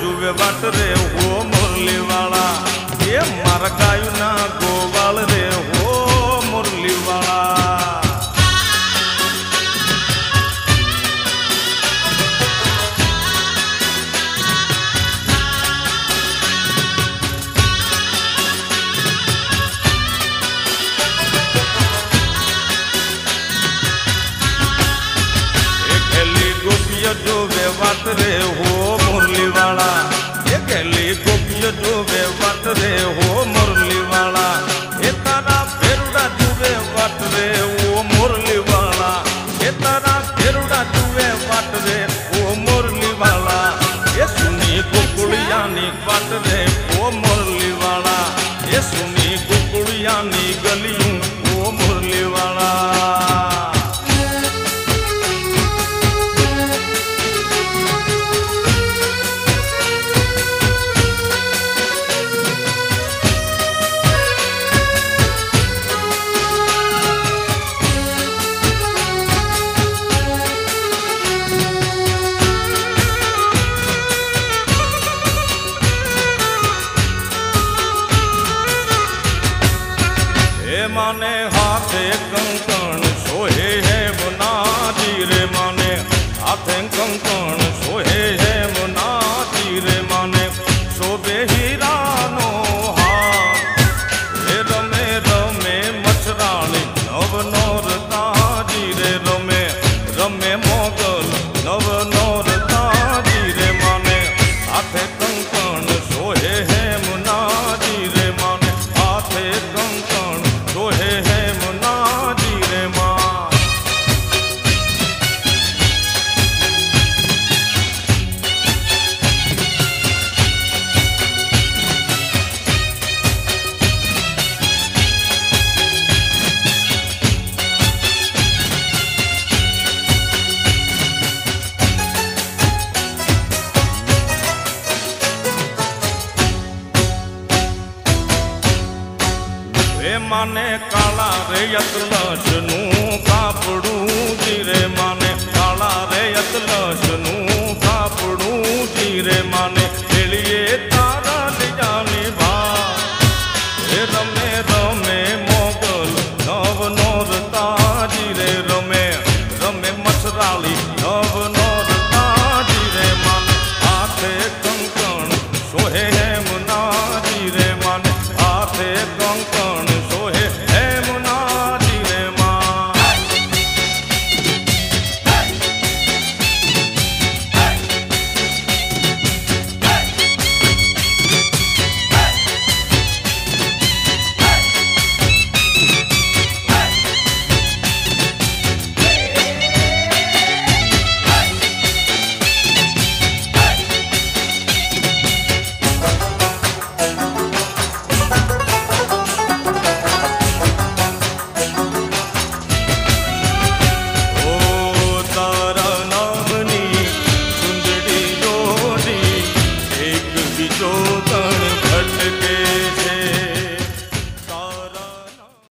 जुवे what रे, हो मुरली वाला ये मर गायू ना गोवाल रे, हो मुरली वाला जो वे वात માને હાથે કંકણ સોહે હે બનાજી રે માને હાથે કંકણ રે માને કાળા રે યતલશનું કાપડું જી રે માને કાળા રે યતલશનું